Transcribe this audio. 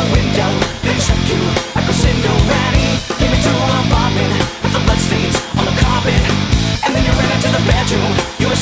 my window. They you. Like a single apartment With the bloodstains on the carpet. And then you ran the bedroom. You were